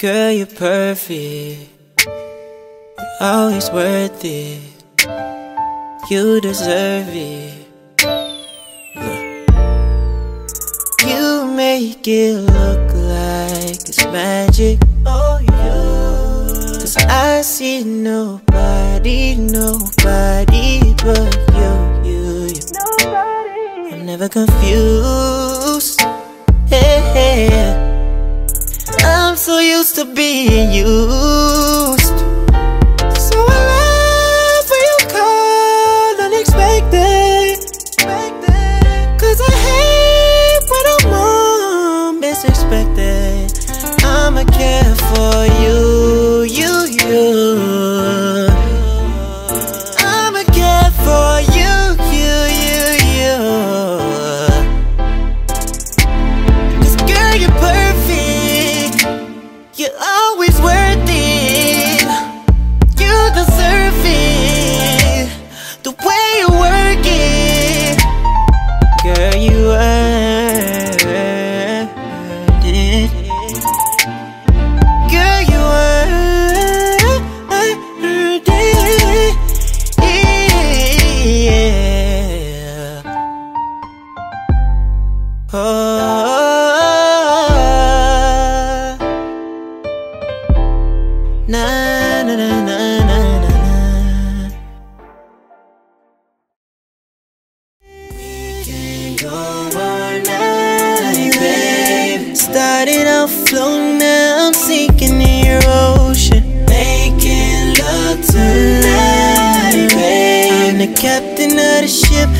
Girl, you're perfect. You're always worth it. You deserve it. Look. You make it look like it's magic. Oh, you. Cause I see nobody, nobody but you, you, you. Nobody. I'm never confused. Hey, hey. So used to being used. So I love when you call unexpected. Cause I hate when I'm on disrespected. I'ma care for you, you Started out floating, now I'm sinking in your ocean. Making love tonight, babe. I'm the captain of the ship.